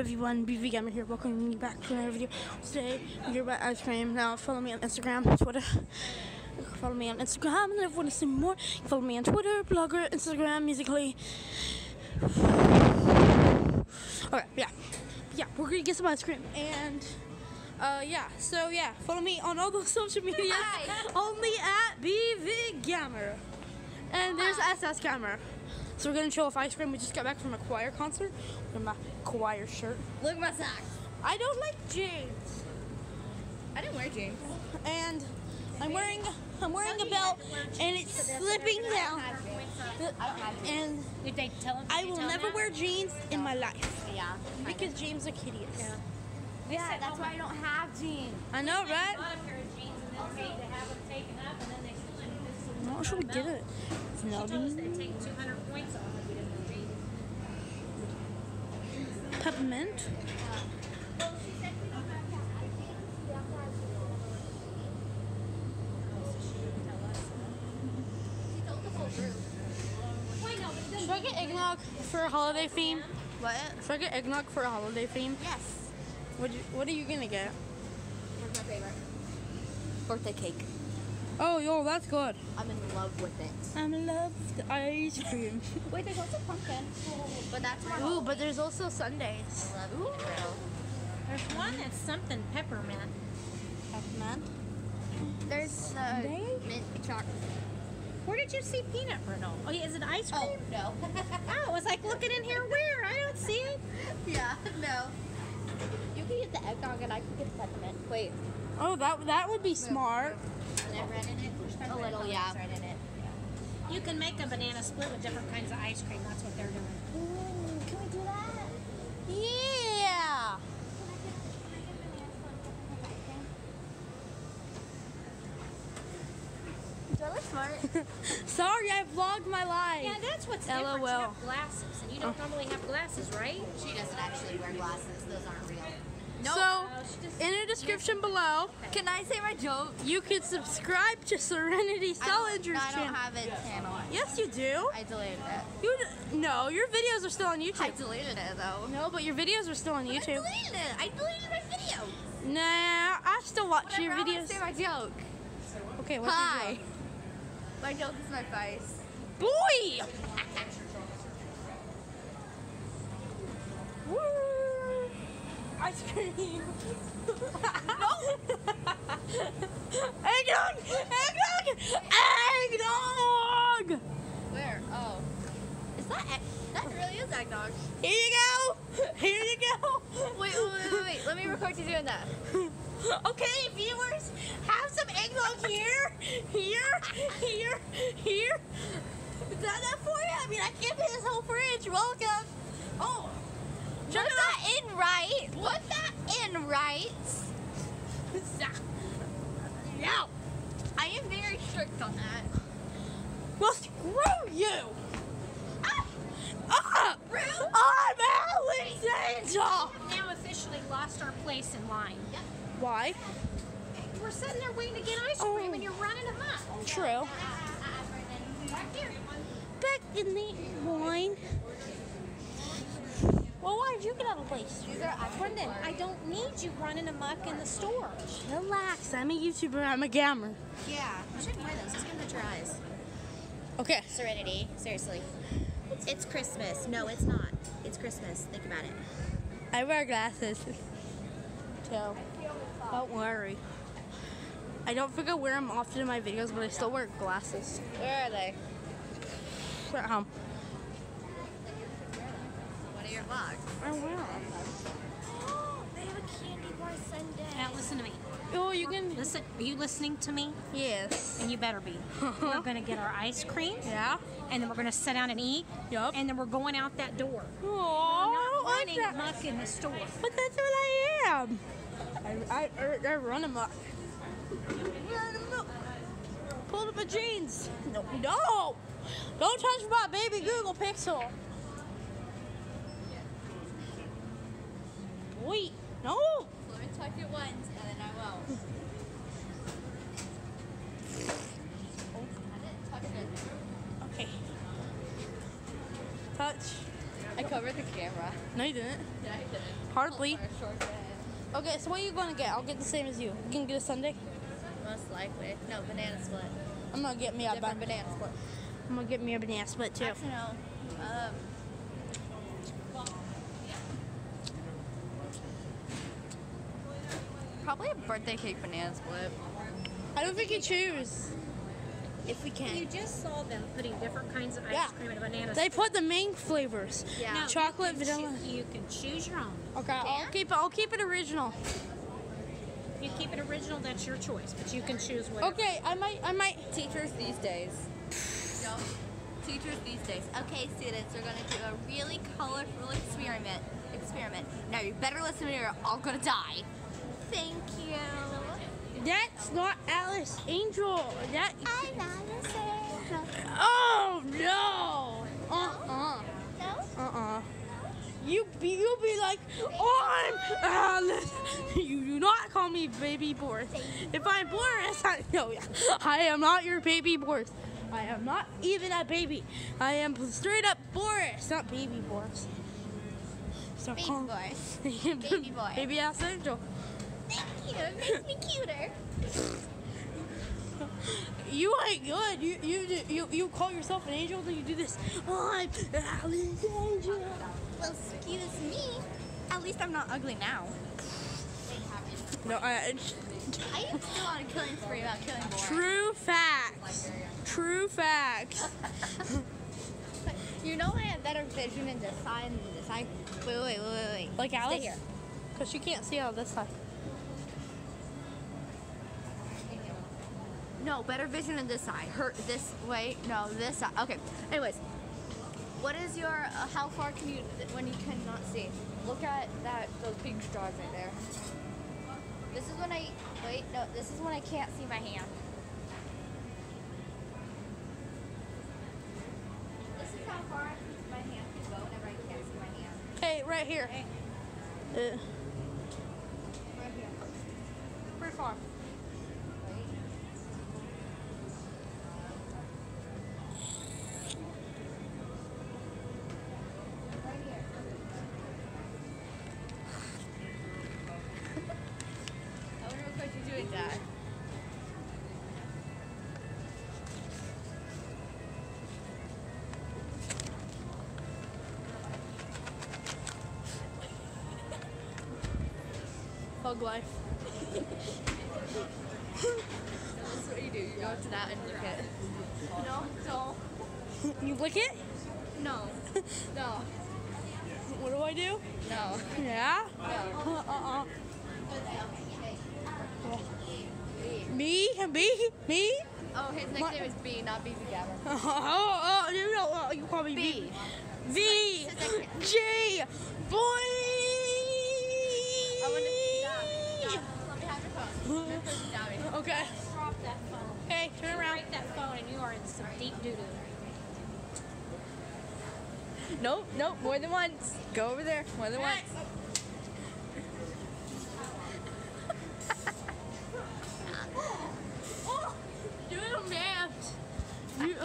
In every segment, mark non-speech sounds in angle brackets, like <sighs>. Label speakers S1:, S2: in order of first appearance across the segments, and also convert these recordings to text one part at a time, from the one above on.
S1: everyone, BV Gamer here, welcoming you back to another video. Today, we're here about ice cream. Now, follow me on Instagram, Twitter. Follow me on Instagram, and if you want to see more, follow me on Twitter, Blogger, Instagram, Musically. <sighs> Alright, yeah. Yeah, we're gonna get some ice cream, and, uh, yeah. So, yeah, follow me on all those <laughs> social media. only at BV Gamer. And there's SS Gamer. So we're gonna chill with ice cream. We just got back from a choir concert. We're my choir shirt.
S2: Look at my socks.
S1: I don't like jeans.
S2: I didn't wear jeans.
S1: And I'm wearing I'm wearing a belt and it's slipping down. And
S3: Did they tell him?
S1: I will never wear jeans in my life
S2: Yeah.
S1: because jeans are hideous.
S2: Yeah, that's why I don't have jeans.
S1: I know, right?
S3: Bought a pair of jeans and then paid to have them taken up, and then they still didn't this
S1: I'm not sure we get it.
S3: She told us they'd take 200 points off if we didn't wear
S1: peppermint.
S3: Wait, no, but it
S1: Should I get eggnog for a holiday theme?
S2: What?
S1: Should I get eggnog for a holiday theme?
S2: Yes.
S1: What What are you gonna get?
S2: What's my favorite? Birthday cake.
S1: Oh, yo, that's good.
S2: I'm in love with it.
S1: I'm in love with the ice cream. <laughs>
S2: Wait, there's also pumpkin. But that's my
S1: Ooh, but there's also sundaes.
S2: love Ooh.
S3: There's one that's something peppermint.
S1: Peppermint.
S2: There's uh, mint chocolate.
S3: Where did you see peanut brittle? Oh, yeah, is it ice cream?
S2: Oh,
S3: cream?
S2: no. <laughs>
S3: Oh, I was like looking in here. Where? I don't see it. <laughs>
S2: yeah, no. You can get the eggnog and I can get the peppermint. Wait.
S1: Oh, that that would be smart.
S3: Is it red in it?
S2: A little, yeah.
S3: Red. You can make a banana split with different kinds of ice cream. That's what they're doing.
S2: Ooh, can we do that?
S1: Yeah.
S2: Do I look smart? <laughs>
S1: Sorry, I vlogged my life.
S3: Yeah, that's what's different. You have glasses, and you don't normally have glasses, right?
S2: she doesn't actually wear glasses. Those aren't real.
S3: No, she just-
S1: in the description below,
S2: Can I say my joke?
S1: you can subscribe to Serenity Cell Injuries
S2: I don't
S1: channel.
S2: have a channel.
S1: Yes, you do.
S2: I deleted it.
S1: You d- no, your videos are still on YouTube.
S2: I deleted it though.
S1: No, but your videos are still on
S2: I
S1: YouTube.
S2: I deleted it. I deleted my video.
S1: Nah, I still watch your
S2: Whatever, I
S1: videos.
S2: Say my joke.
S1: Okay, what's
S2: Hi.
S1: your joke?
S2: My joke is my face.
S1: Boy! <laughs> Ice cream. <laughs> no! eggnog! Eggnog! Eggnog!
S2: Where? Oh. Is that egg? That really is eggnog.
S1: Here you go! Here you go!
S2: Wait, wait, wait, wait, wait. Let me record you doing that.
S1: Okay, viewers, have some eggnog here, here, here, here. Is that enough for you? I mean, I can't pay this whole fridge. Welcome. Oh,
S2: Put that in right. Put that in right. <laughs>
S1: no.
S2: I am very strict on that.
S1: Well, screw you. Ah! Ah! I'm Alexander.
S3: We've now officially lost our place in line.
S1: Why?
S3: We're sitting there waiting to get ice cream,
S1: Oh.
S3: and you're running them up.
S1: True.
S3: Back
S1: in the line. Well, why did you get out of place?
S2: These are
S3: Brendan, I don't need you running amok in the store.
S1: Relax. I'm a YouTuber. I'm a gamer.
S2: Yeah. You shouldn't wear those. Just gonna to your eyes.
S1: Okay.
S2: Serenity. Seriously. It's Christmas. No, it's not. It's Christmas. Think about it.
S1: I wear glasses. So, don't worry. I don't think I wear them often in my videos, but I still wear glasses.
S2: Where are they?
S1: At home.
S2: What are your vlogs?
S1: I wear <gasps> them.
S2: they have a candy bar sundae.
S3: Now listen to me.
S1: Oh, you can.
S3: Listen, are you listening to me?
S1: Yes.
S3: And you better be. we're <laughs> gonna get our ice cream,
S1: Yeah.
S3: and then we're gonna sit down and eat,
S1: Yup.
S3: and then we're going out that door.
S1: Oh,
S3: We're not running
S1: that.
S3: muck in the store.
S1: But that's what I am. I, I, I, I run amok. Run amok. Pulled up my jeans. No, no. Don't touch my baby Google Pixel. Wait, no.
S2: Let me touch it once and then I won't. I didn't touch it.
S1: Okay. Touch.
S4: I covered the camera.
S1: No, you didn't.
S4: Yeah, I didn't.
S1: Hardly.
S4: For a short bit.
S1: Okay, so what are you gonna get? I'll get the same as you. You can get a sundae.
S2: Most likely. No, banana split.
S1: I'm gonna get me a banana.
S2: split.
S1: I'm gonna get me a banana split too.
S2: Actually, no. Um,
S4: Probably a birthday cake banana split.
S1: I don't think you choose.
S2: if we can.
S3: You just saw them putting different kinds of ice
S1: Yeah.
S3: cream in a banana
S1: They
S3: split.
S1: put the main flavors.
S2: Yeah.
S3: Now,
S1: Chocolate,
S3: you
S1: vanilla.
S3: choo- you can choose your own.
S1: Okay, I'll keep it. I'll keep it original.
S3: If you keep it original, that's your choice, but you can choose whatever.
S1: Okay, I might. I might.
S4: Teachers these days. No. Teachers these days.
S2: Okay, students, we're gonna do a really colorful experiment. Experiment. Now you better listen or you're all gonna die. Thank you.
S1: That's not Alice Angel. That.
S2: I love
S1: Oh no. Uh uh.
S2: No.
S1: Uh uh. You be you'll be like oh, I'm Alice. <laughs> You do not call me baby Boris. If I'm Boris, I <laughs> no, I am not your baby Boris. I am not even a baby. I am straight up Boris, not baby Boris. So <laughs>
S2: Baby Boris.
S1: baby
S2: Boris.
S1: Baby ass angel.
S2: You. It makes me cuter.
S1: You ain't good. You you you you call yourself an angel, then you do this. Oh, I'm Alice Angel.
S2: Well, excuse me. At least I'm not ugly now.
S1: No, I.
S2: I am still on a killing spree about killing Boris.
S1: True facts. True facts. <laughs>
S2: You know I have better vision in this side and this side. Wait, wait, wait, wait.
S1: Like Alice?
S2: Stay here.
S1: Because you can't see out this side.
S2: No, better vision on this side. Her this way. No, this side. Okay. Anyways, what is your? Uh, how far can you when you cannot see?
S4: Look at that those pink straws right there.
S2: This is when I wait. No, this is when I can't see my hand. This is how far my hand can go whenever I can't see my hand.
S1: Hey, right here. Uh,
S2: Right here.
S1: pretty far. Hug life.
S4: This is what you do. You go to that and lick it.
S2: No, no,
S1: You lick it?
S2: no, no,
S1: What do I do?
S2: no.
S1: Yeah? Uh uh. Me? Me? Me?
S4: Oh, his nickname is B, not B Gabber. <laughs>
S1: Oh, oh, oh, you know, uh, you call me B.
S2: B.
S1: V. G. Boy.
S4: I want to. Dad, Dad, let me have your phone. Your phone's Dabby.
S1: Okay.
S3: Drop that phone.
S1: Hey, turn around.
S3: Break that phone, and you are in some deep doo doo.
S4: Nope, nope, more than once. Go over there, more than once.
S1: Oh, on maps. You,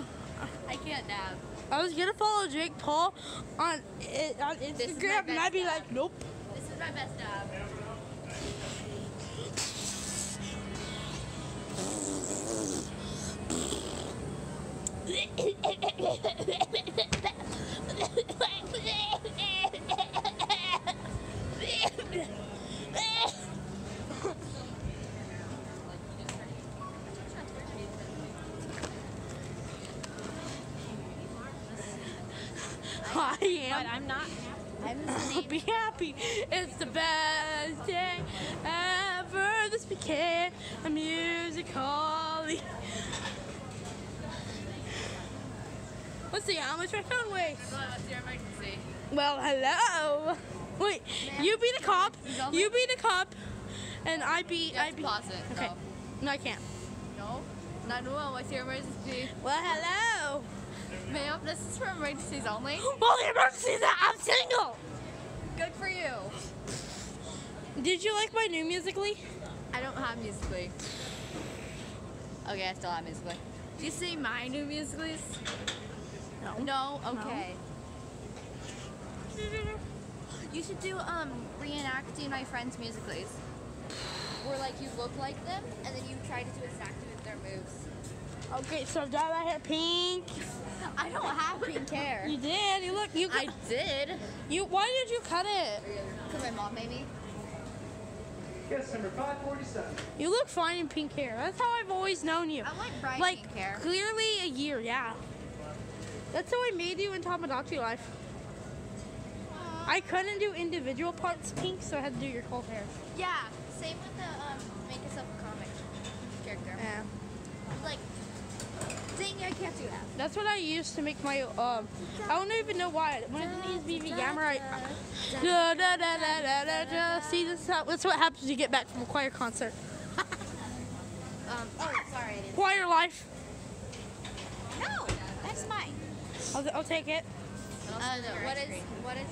S4: I can't dab.
S1: I was gonna follow Jake Paul on it, on Instagram, and I'd be
S4: dab.
S1: like, nope.
S4: This is my best dab.
S1: Ugh. <laughs> you be the cop. You be the cop, and I be. I be.
S4: pause it.
S1: Okay. No, I can't.
S4: No. Not no. 911, what's your emergency?
S1: Well, hello.
S4: Ma'am, this is for emergencies only. <gasps>
S1: Well, the emergency is that I'm single.
S4: Good for you.
S1: Did you like my new musically?
S4: I don't have musically. Okay, I still have musically. Do you see my new musicallys?
S1: No.
S4: No? Okay.
S2: You should do um reenacting my friends' musicals. Where like you look like them and then you try to do exactly with their moves.
S1: Okay, so dye my hair pink. <laughs>
S2: I don't have pink hair.
S1: You did. You look. You.
S2: I did.
S1: You. Why did you cut it?
S2: Because my mom made me.
S5: Guest number 547.
S1: You look fine in pink hair. That's how I've always known you.
S2: I like bright
S1: like
S2: pink hair.
S1: clearly a year. Yeah. That's how I made you in Tomodachi life. I couldn't do individual parts pink, so I had to do your whole hair.
S2: Yeah. Same with the um make yourself a comic character.
S1: Yeah.
S2: Like, dang, I can't do that.
S1: That's what I used to make my um. I don't even know why. When I didn't use BV Gamer, I. Da, da, da, da, da, da. See, this is how, that's what happens when you get back from a choir concert. <laughs>
S2: Um. Oh, sorry.
S1: Choir life.
S2: No, that's mine.
S1: I'll, I'll take it.
S2: Uh, no, what is what is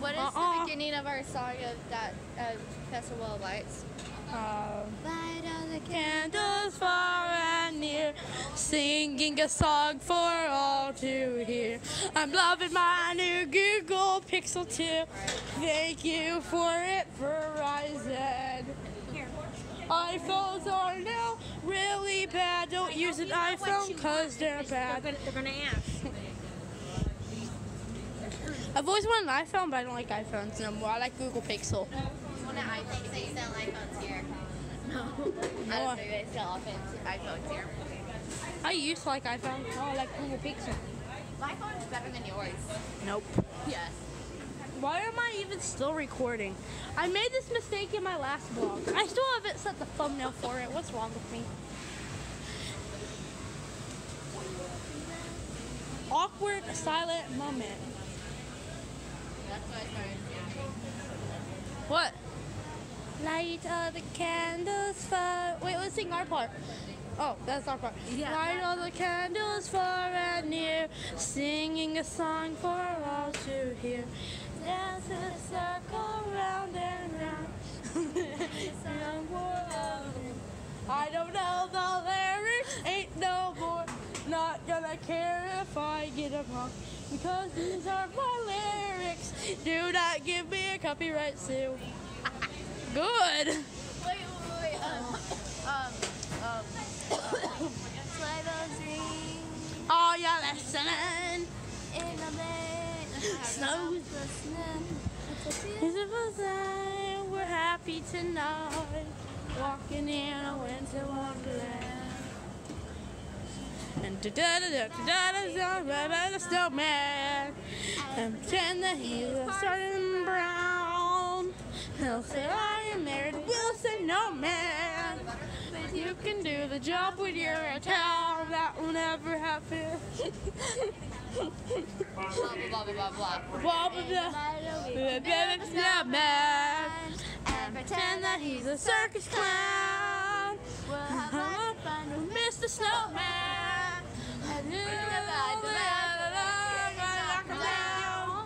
S2: what is
S1: Uh-uh.
S2: the beginning of our song of that uh, Festival of Lights?
S1: Um,
S2: Light all the
S1: candles far and near, singing a song for all to hear. I'm loving my new Google Pixel 2. Thank you for it, Verizon. iPhones are now really bad. Don't use an iPhone because they're bad.
S3: They're gonna ask.
S1: I've always wanted an iPhone, but I don't like iPhones no more. I like Google Pixel.
S2: One of iPhones. They sell iPhones here. No, I don't think they sell iPhones, here.
S1: I used to like iPhone. Oh, I like Google Pixel.
S2: My phone is better than yours.
S1: Nope.
S2: Yes.
S1: Why am I even still recording? I made this mistake in my last vlog. I still haven't set the thumbnail for it. What's wrong with me? Awkward silent moment.
S2: That's why I started.
S1: What? Light all the candles far. Wait, let's sing our part. Oh, that's our part.
S2: Yeah.
S1: Light all the candles far and near, singing a song for all to hear. Dance a circle round and round. Sing for all to hear. I don't know the lyrics, ain't no more. Not gonna care if I get them wrong. Because these are my lyrics. Do not give me a copyright sue. <laughs> Good.
S2: Wait, wait, wait. Um, um, um. Sleigh bells ring
S1: Are you listening?
S2: in <laughs> the lane.
S1: Snows. It's a first we're happy tonight. Walking in a winter wonderland. And da da da da da da da da da the snowman. And pretend that he's a certain brown. He'll say, I am married. We'll say, no man. But you can do the job when you're in town. That will never happen.
S2: Blah, blah, blah, blah, blah.
S1: Blah, blah, blah. The baby snowman.
S2: And
S1: Pretend that he's a circus clown.
S2: We'll have lots of fun with
S1: Mr. Snowman.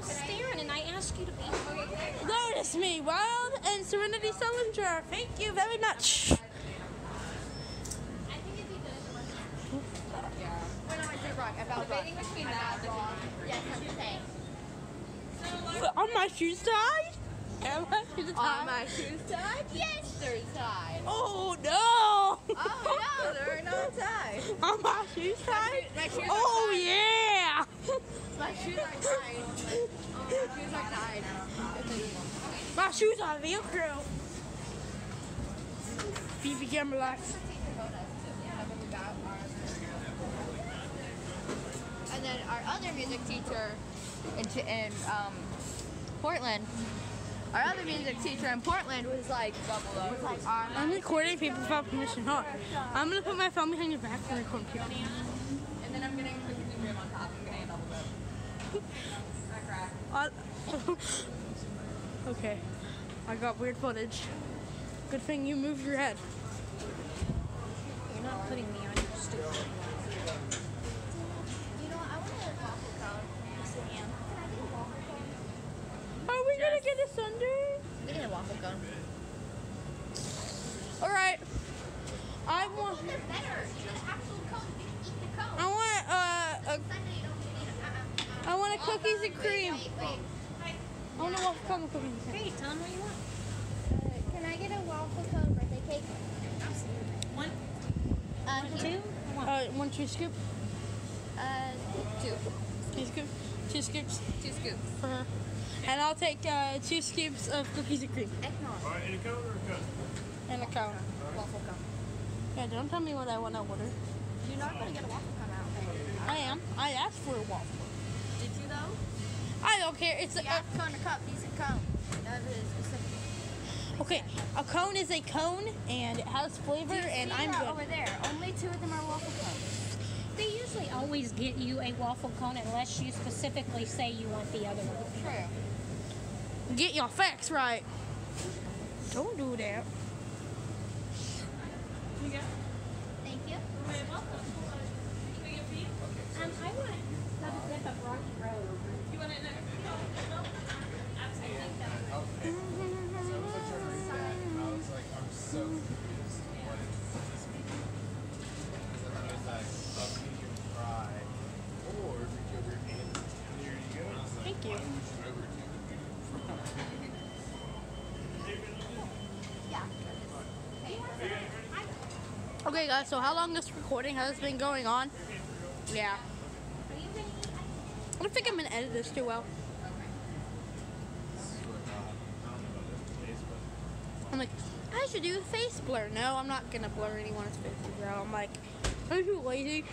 S3: Staring, and I asked you to be.
S1: Notice me, Wild and Serenity Sullinger. Thank you very much. Are my shoes tied? Am my shoes
S2: Are
S1: tied?
S2: my shoes tied? Yes, they're tied.
S1: Oh no!
S2: Oh no, <laughs> they're not tied.
S1: Are my shoes tied?
S2: my shoes are
S1: Oh
S2: tied.
S1: yeah! <laughs>
S2: My shoes are tied. Oh, my shoes are tied.
S1: My shoes are Velcro. BV Gamer Life.
S2: And then our other music teacher in, in um, Portland, our other music teacher in Portland was like, was like, "Ah,
S1: I'm recording people without permission. Hold. I'm gonna put my phone behind your back and record people.
S2: and then I'm gonna put the room on top. I'm gonna double.
S1: Uh, <laughs> <laughs> okay. I got weird footage. Good thing you moved your head.
S3: You're not putting me on your stool.
S2: You know what? I want a waffle cone. Yes, I am. Can I get a waffle cone?
S1: Are we gonna get this
S2: a waffle cone.
S1: Alright. I want
S2: They're better. You get actual cone. You can eat the cone.
S1: I want uh, a,
S2: sundae, you don't need it. Uh-uh.
S1: I want a cookies and cream.
S2: Wait, wait.
S1: want a waffle cone with cookies and cream.
S3: Hey, tell them what you want.
S2: Uh, can I get a waffle cone birthday cake?
S3: One,
S2: Uh,
S3: two, one?
S1: Uh, one two scoop.
S2: uh,
S6: Two.
S1: Two scoop. Two scoops
S6: Two scoops.
S1: for her. And I'll take uh, two scoops of cookies and cream
S2: eggnog.
S7: All right, in a cone or a cone?
S1: and a cone.
S2: Waffle cone.
S1: Yeah, don't tell me what I want to order.
S2: You're not gonna get a waffle cone out.
S1: I am. I asked for a waffle.
S2: Did you though?
S1: I don't care. It's a,
S2: Yeah, cone or cup. These are cone. That is specific.
S1: okay. A cone is a cone and it has flavor,
S2: Do you
S1: and I'm
S2: that
S1: good.
S2: over there. Only two of them are waffle cones.
S3: They usually always get you a waffle cone unless you specifically say you want the other one.
S2: True.
S1: Get your facts right. Don't do that.
S2: Thank you.
S3: Um, I want double dip of Rocky Road.
S8: I was like, I'm so confused. What is this mean? Because I thought it was like a medium fry or yogurt and there you go.
S1: Thank you.
S8: Why would you ever do the medium fry?
S1: Okay, guys. So how long this recording has been going on? Yeah. I don't think I'm gonna edit this too well. I'm like, I should do a face blur. No, I'm not gonna blur anyone's faces out. I'm like, I'm too lazy.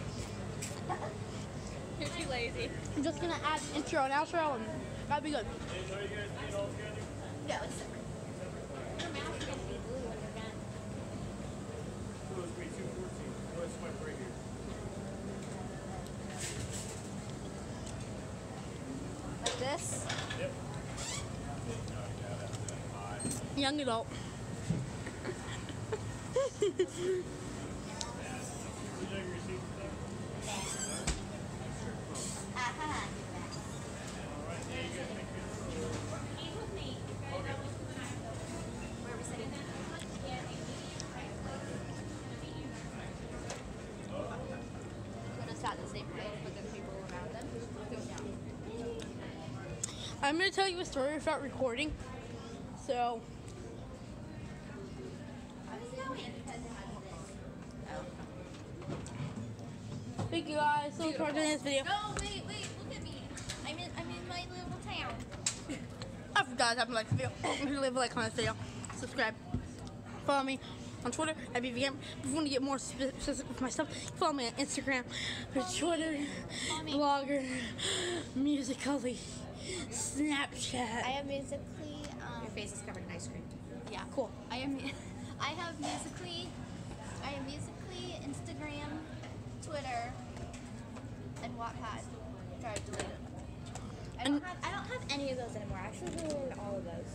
S6: You're too lazy.
S1: I'm just gonna add intro and outro, and that'd be good.
S2: No, it's separate.
S3: Your mouth's gonna be blue when you're done.
S7: Oh, it's gonna be 214. Oh, it's my right here.
S2: Like this.
S1: Young adult.
S2: Aha. <laughs> Where uh-huh are we sitting?
S6: Gonna sat in the same place, but then people around them go down.
S1: I'm gonna tell you a story without recording. So, thank you guys so much for watching this video.
S2: No, wait, wait, look at me. I'm in, I'm in my little town.
S1: I forgot to <coughs> like this video. Leave a like on this video, subscribe, follow me on Twitter at BVM. If you want to get more specific with my stuff, follow me on Instagram, Twitter, Blogger, Musically, Snapchat.
S2: I have musically, um,
S3: Your face is covered in ice cream.
S2: yeah.
S1: Cool.
S2: I am, <laughs> I have musically, I have musically, Instagram, Twitter, and Wattpad. Sorry, I've deleted. I don't have, I don't have any of those anymore. I actually deleted all of those.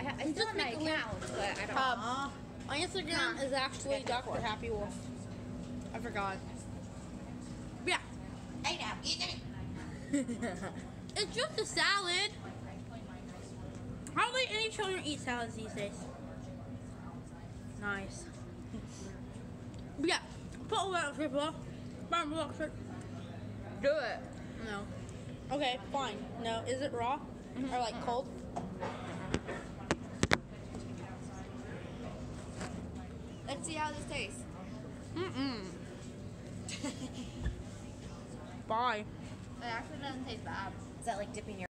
S2: I, ha- I still
S1: Just
S2: have my
S1: make a link.
S2: account, but I don't.
S1: Um, my Instagram is actually Dr. Happywolf. I forgot. Yeah,
S2: I know. It. <laughs>
S1: it's just a salad. Hardly any children eat salads these days. Nice. <laughs> Yeah, put shit below. Bottom below shirt.
S6: Do it.
S1: No. Okay, fine. No, is it raw mm-hmm. or like cold?
S6: Let's see how this tastes.
S1: Mm-mm. <laughs> Bye.
S6: It actually doesn't taste bad.
S3: Is that like dipping your